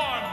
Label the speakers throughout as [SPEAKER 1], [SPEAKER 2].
[SPEAKER 1] you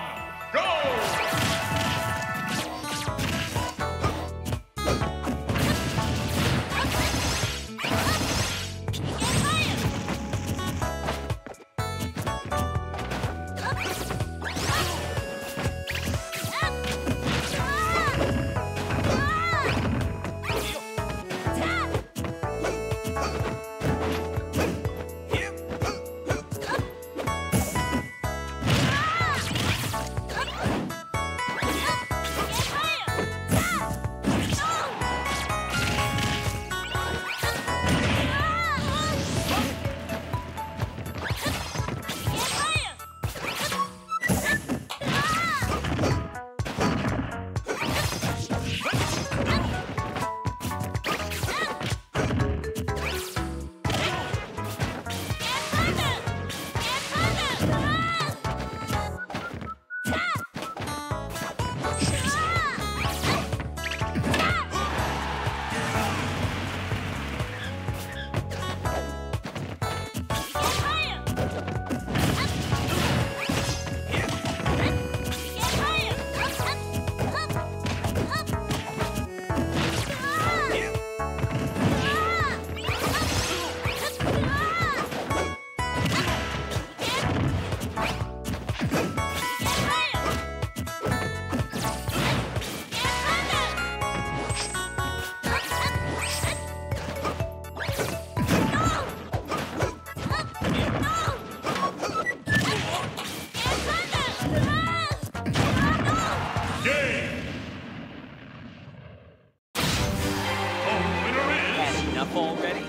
[SPEAKER 2] already?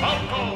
[SPEAKER 1] Falco!